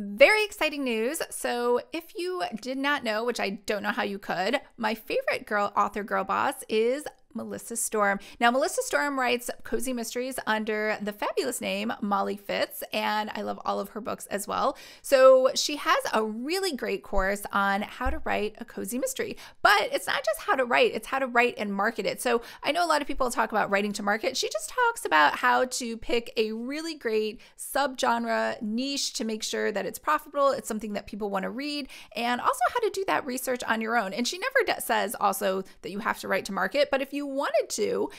Very exciting news. So, if you did not know, which I don't know how you could, my favorite girl author girl boss is Melissa Storm. Now, Melissa Storm writes cozy mysteries under the fabulous name Molly Fitz, and I love all of her books as well. So, she has a really great course on how to write a cozy mystery, but it's not just how to write, it's how to write and market it. So, I know a lot of people talk about writing to market. She just talks about how to pick a really great subgenre niche to make sure that it's profitable, it's something that people want to read, and also how to do that research on your own. And she never says also that you have to write to market, but if you wanted to,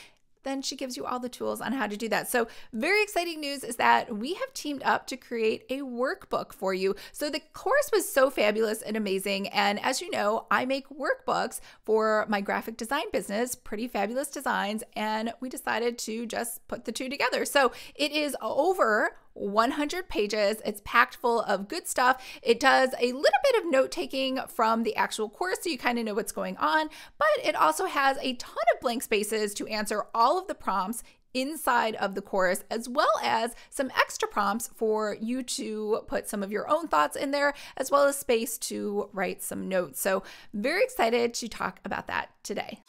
then she gives you all the tools on how to do that. So, very exciting news is that we have teamed up to create a workbook for you. So, the course was so fabulous and amazing. And as you know, I make workbooks for my graphic design business, Pretty Fabulous Designs, and we decided to just put the two together. So, it is over 100 pages. It's packed full of good stuff. It does a little bit of note taking from the actual course so you kind of know what's going on, but it also has a ton of blank spaces to answer all of the prompts inside of the course, as well as some extra prompts for you to put some of your own thoughts in there, as well as space to write some notes. So, very excited to talk about that today.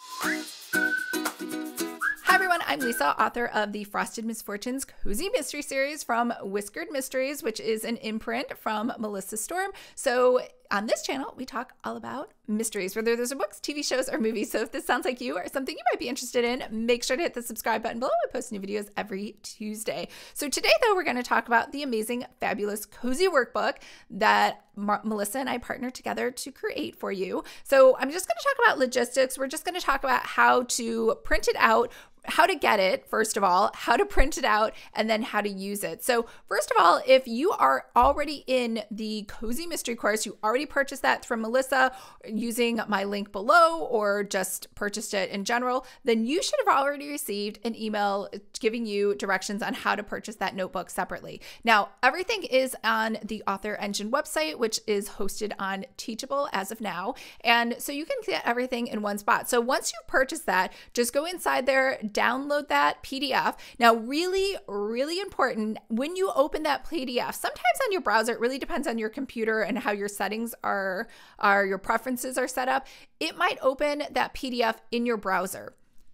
I'm Lisa, author of the Frosted Misfortunes Cozy Mystery Series from Whiskered Mysteries, which is an imprint from Melissa Storm. So, on this channel, we talk all about mysteries, whether those are books, TV shows, or movies. So if this sounds like you or something you might be interested in, make sure to hit the subscribe button below. I post new videos every Tuesday. So today, though, we're going to talk about the amazing, fabulous, cozy workbook that Mar- Melissa and I partnered together to create for you. So I'm just going to talk about logistics. We're just going to talk about how to print it out how to get it, first of all, how to print it out, and then how to use it. So, first of all, if you are already in the Cozy Mystery course, you already purchased that from Melissa using my link below or just purchased it in general, then you should have already received an email giving you directions on how to purchase that notebook separately. Now, everything is on the Author Engine website, which is hosted on Teachable as of now. And so you can get everything in one spot. So, once you purchase that, just go inside there download that PDF. Now, really, really important when you open that PDF, sometimes on your browser, it really depends on your computer and how your settings are, are your preferences are set up. It might open that PDF in your browser.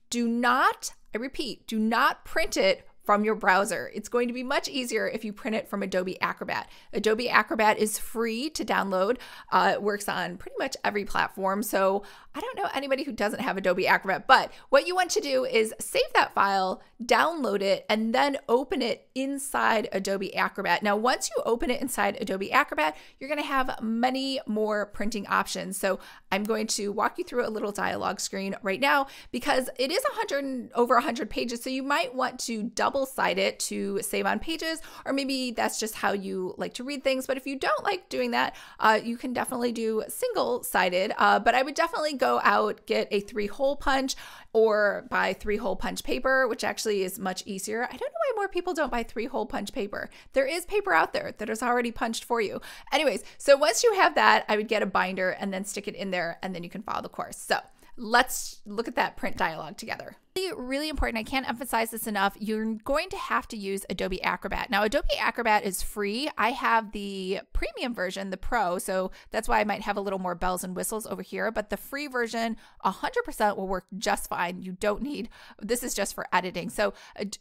Do not, I repeat, do not print it from your browser. It's going to be much easier if you print it from Adobe Acrobat. Adobe Acrobat is free to download. Uh, it works on pretty much every platform. So I don't know anybody who doesn't have Adobe Acrobat, but what you want to do is save that file, download it, and then open it inside Adobe Acrobat. Now, once you open it inside Adobe Acrobat, you're going to have many more printing options. So I'm going to walk you through a little dialog screen right now because it is 100 over 100 pages. So you might want to double double side it to save on pages, or maybe that's just how you like to read things. But if you don't like doing that, uh, you can definitely do single sided. Uh, but I would definitely go out, get a three hole punch or buy three hole punch paper, which actually is much easier. I don't know why more people don't buy three hole punch paper. There is paper out there that is already punched for you. Anyways, so once you have that, I would get a binder and then stick it in there, and then you can follow the course. So let's look at that print dialogue together really important. I can't emphasize this enough. You're going to have to use Adobe Acrobat. Now, Adobe Acrobat is free. I have the premium version, the Pro, so that's why I might have a little more bells and whistles over here. But the free version, 100% will work just fine. You don't need this is just for editing. So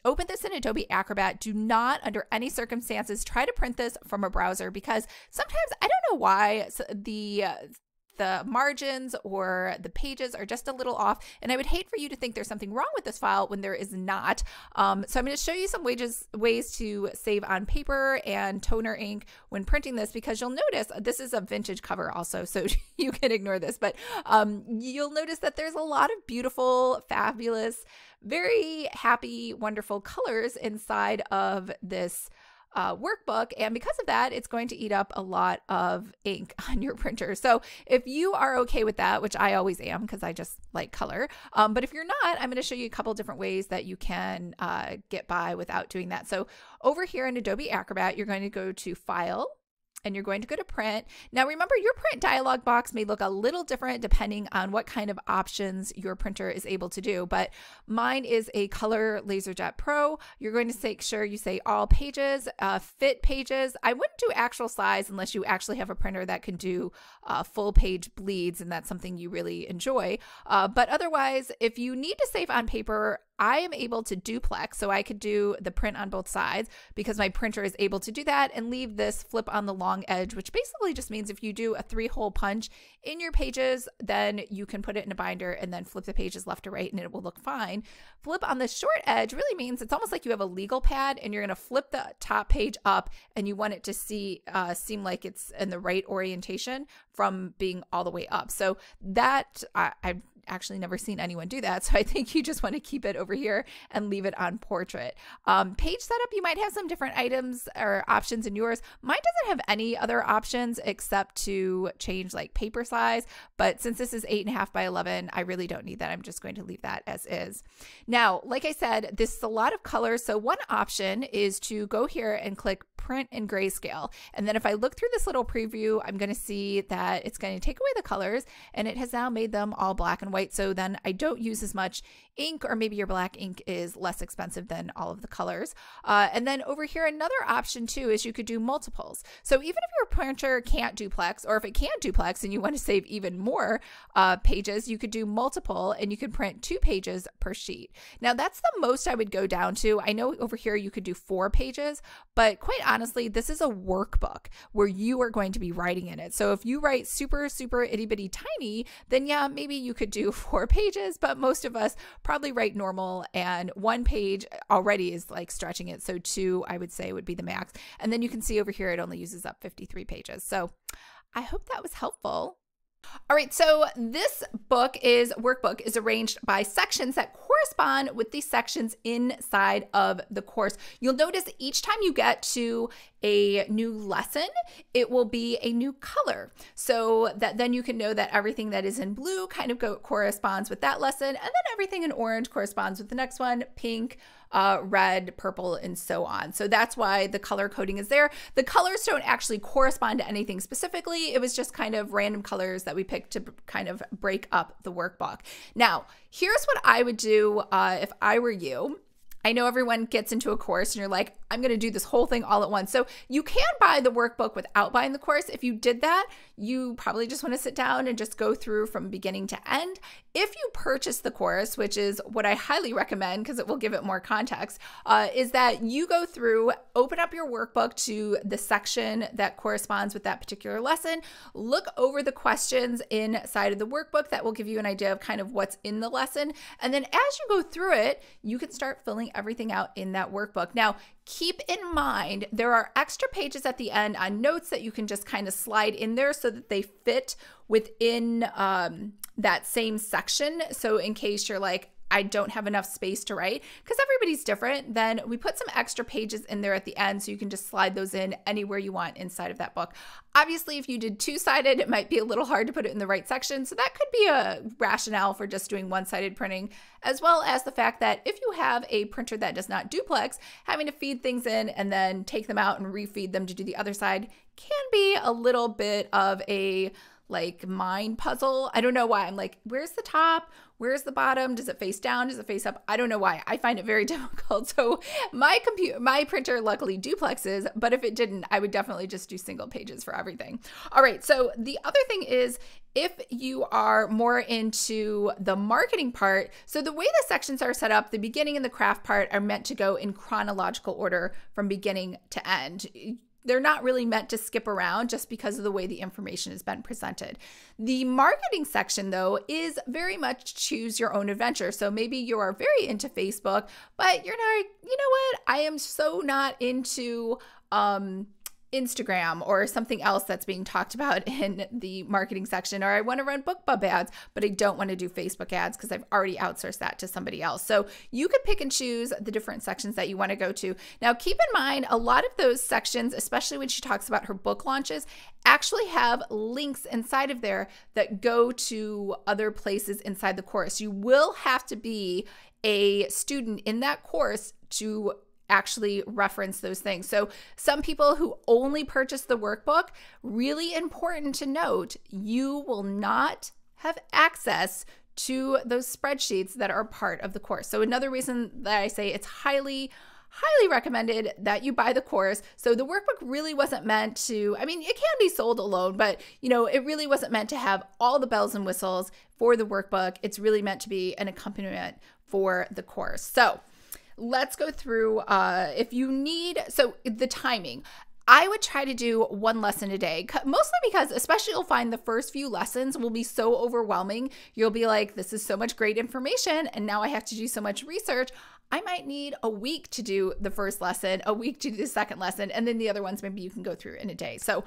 open this in Adobe Acrobat. Do not, under any circumstances, try to print this from a browser because sometimes I don't know why the the margins or the pages are just a little off. And I would hate for you to think there's something wrong with this file when there is not. Um, so I'm going to show you some ways, ways to save on paper and toner ink when printing this because you'll notice this is a vintage cover also, so you can ignore this. But um, you'll notice that there's a lot of beautiful, fabulous, very happy, wonderful colors inside of this uh, workbook. And because of that, it's going to eat up a lot of ink on your printer. So if you are okay with that, which I always am because I just like color, um, but if you're not, I'm going to show you a couple different ways that you can uh, get by without doing that. So over here in Adobe Acrobat, you're going to go to File, and you're going to go to print. Now, remember, your print dialog box may look a little different depending on what kind of options your printer is able to do, but mine is a color LaserJet Pro. You're going to make sure you say all pages, uh, fit pages. I wouldn't do actual size unless you actually have a printer that can do uh, full page bleeds, and that's something you really enjoy. Uh, but otherwise, if you need to save on paper, I am able to duplex, so I could do the print on both sides because my printer is able to do that and leave this flip on the long edge, which basically just means if you do a three hole punch in your pages, then you can put it in a binder and then flip the pages left to right and it will look fine. Flip on the short edge really means it's almost like you have a legal pad and you're going to flip the top page up and you want it to see uh, seem like it's in the right orientation from being all the way up. So that I, I actually never seen anyone do that. So I think you just want to keep it over here and leave it on portrait. Um, page setup, you might have some different items or options in yours. Mine doesn't have any other options except to change like paper size. But since this is eight and a half by 11, I really don't need that. I'm just going to leave that as is. Now, like I said, this is a lot of colors. So one option is to go here and click print in grayscale. And then if I look through this little preview, I'm going to see that it's going to take away the colors and it has now made them all black and white. So then I don't use as much ink or maybe your black ink is less expensive than all of the colors. Uh, and then over here, another option too is you could do multiples. So even if your printer can't duplex or if it can't duplex and you want to save even more uh, pages, you could do multiple and you could print two pages per sheet. Now that's the most I would go down to. I know over here you could do four pages, but quite honestly, this is a workbook where you are going to be writing in it. So if you write super, super itty bitty tiny, then yeah, maybe you could do four pages, but most of us probably write normal and one page already is like stretching it. So two, I would say would be the max. And then you can see over here, it only uses up 53 pages. So I hope that was helpful. All right, so this book is workbook is arranged by sections that correspond with the sections inside of the course. You'll notice each time you get to a new lesson, it will be a new color. So that then you can know that everything that is in blue kind of go, corresponds with that lesson, and then everything in orange corresponds with the next one, pink, uh, red, purple, and so on. So that's why the color coding is there. The colors don't actually correspond to anything specifically. It was just kind of random colors that we picked to kind of break up the workbook. Now, here's what I would do uh, if I were you. I know everyone gets into a course and you're like, I'm going to do this whole thing all at once. So you can buy the workbook without buying the course. If you did that, you probably just want to sit down and just go through from beginning to end. If you purchase the course, which is what I highly recommend because it will give it more context, uh, is that you go through, open up your workbook to the section that corresponds with that particular lesson, look over the questions inside of the workbook that will give you an idea of kind of what's in the lesson. And then as you go through it, you can start filling everything out in that workbook. Now, keep in mind there are extra pages at the end on notes that you can just kind of slide in there so that they fit within um, that same section. So, in case you're like, I don't have enough space to write because everybody's different, then we put some extra pages in there at the end so you can just slide those in anywhere you want inside of that book. Obviously, if you did two sided, it might be a little hard to put it in the right section. So that could be a rationale for just doing one sided printing, as well as the fact that if you have a printer that does not duplex, having to feed things in and then take them out and refeed them to do the other side can be a little bit of a like mind puzzle. I don't know why. I'm like, where's the top? Where's the bottom? Does it face down? Does it face up? I don't know why. I find it very difficult. So my computer, my printer luckily duplexes, but if it didn't, I would definitely just do single pages for everything. All right. So the other thing is if you are more into the marketing part, so the way the sections are set up, the beginning and the craft part are meant to go in chronological order from beginning to end they're not really meant to skip around just because of the way the information has been presented. The marketing section, though, is very much choose your own adventure. So maybe you are very into Facebook, but you're not, you know what? I am so not into um Instagram or something else that's being talked about in the marketing section, or I want to run BookBub ads, but I don't want to do Facebook ads because I've already outsourced that to somebody else. So you could pick and choose the different sections that you want to go to. Now, keep in mind, a lot of those sections, especially when she talks about her book launches, actually have links inside of there that go to other places inside the course. You will have to be a student in that course to actually reference those things. So, some people who only purchase the workbook, really important to note, you will not have access to those spreadsheets that are part of the course. So, another reason that I say it's highly highly recommended that you buy the course. So the workbook really wasn't meant to, I mean, it can be sold alone, but you know, it really wasn't meant to have all the bells and whistles for the workbook. It's really meant to be an accompaniment for the course. So let's go through uh, if you need so the timing I would try to do one lesson a day, mostly because, especially, you'll find the first few lessons will be so overwhelming. You'll be like, this is so much great information, and now I have to do so much research. I might need a week to do the first lesson, a week to do the second lesson, and then the other ones maybe you can go through in a day. So,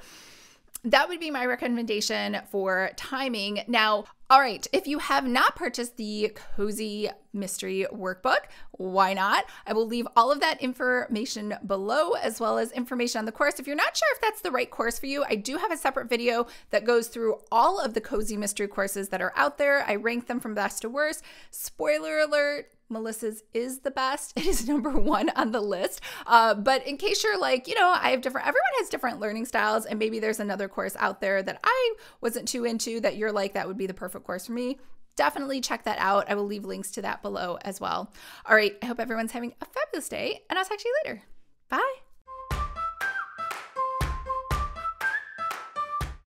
that would be my recommendation for timing. Now, all right, if you have not purchased the Cozy Mystery Workbook, why not? I will leave all of that information below as well as information on the course. If you're not sure if that's the right course for you, I do have a separate video that goes through all of the Cozy Mystery courses that are out there. I rank them from best to worst. Spoiler alert, Melissa's is the best. It is number one on the list. Uh, but in case you're like, you know, I have different, everyone has different learning styles, and maybe there's another course out there that I wasn't too into that you're like, that would be the perfect course for me. Definitely check that out. I will leave links to that below as well. All right. I hope everyone's having a fabulous day, and I'll talk to you later. Bye.